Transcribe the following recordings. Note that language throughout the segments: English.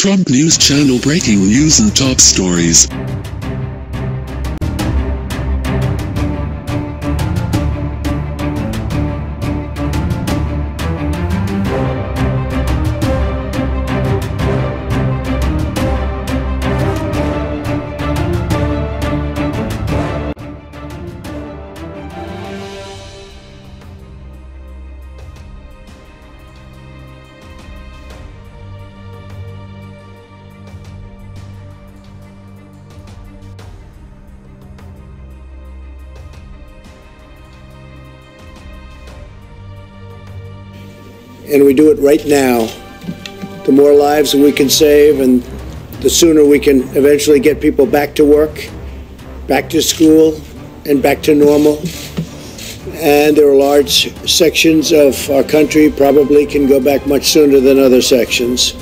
Trump News Channel breaking news and top stories. And we do it right now. The more lives we can save, and the sooner we can eventually get people back to work, back to school, and back to normal. And there are large sections of our country probably can go back much sooner than other sections.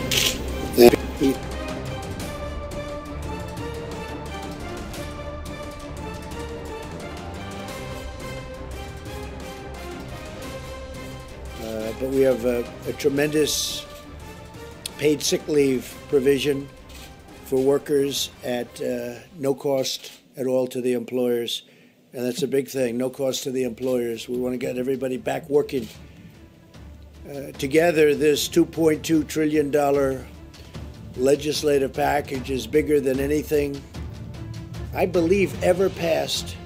Uh, but we have a, a tremendous paid sick leave provision for workers at uh, no cost at all to the employers. And that's a big thing, no cost to the employers. We want to get everybody back working. Uh, together, this $2.2 trillion legislative package is bigger than anything I believe ever passed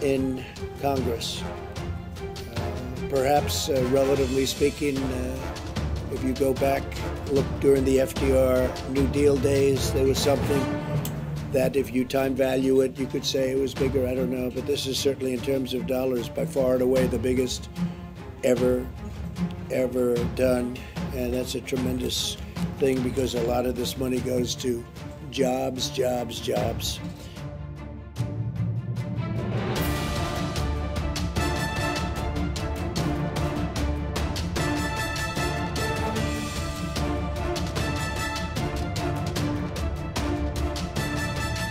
in Congress perhaps, uh, relatively speaking, uh, if you go back, look during the FDR New Deal days, there was something that if you time value it, you could say it was bigger. I don't know, but this is certainly in terms of dollars by far and away the biggest ever, ever done, and that's a tremendous thing because a lot of this money goes to jobs, jobs, jobs.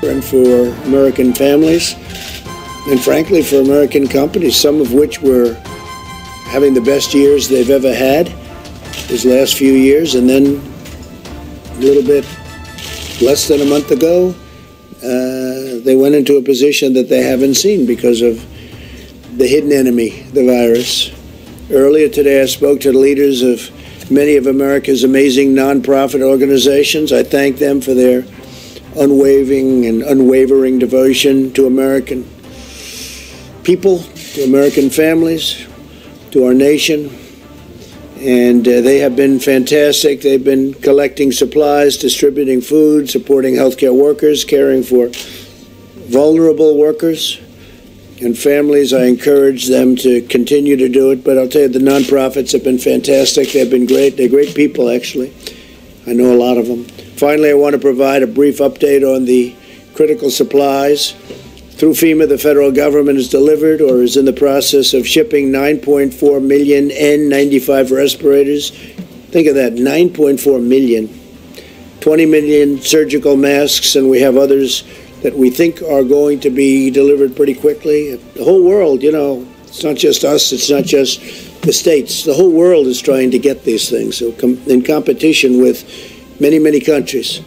And for American families, and frankly for American companies, some of which were having the best years they've ever had these last few years, and then a little bit less than a month ago, uh, they went into a position that they haven't seen because of the hidden enemy, the virus. Earlier today, I spoke to the leaders of many of America's amazing nonprofit organizations. I thank them for their unwavering and unwavering devotion to American people, to American families, to our nation. And uh, they have been fantastic. They've been collecting supplies, distributing food, supporting healthcare workers, caring for vulnerable workers and families. I encourage them to continue to do it. But I'll tell you, the nonprofits have been fantastic. They've been great. They're great people, actually. I know a lot of them. Finally, I want to provide a brief update on the critical supplies. Through FEMA, the federal government has delivered or is in the process of shipping 9.4 million N95 respirators. Think of that 9.4 million. 20 million surgical masks, and we have others that we think are going to be delivered pretty quickly. The whole world, you know, it's not just us, it's not just the states. The whole world is trying to get these things. So, in competition with many, many countries.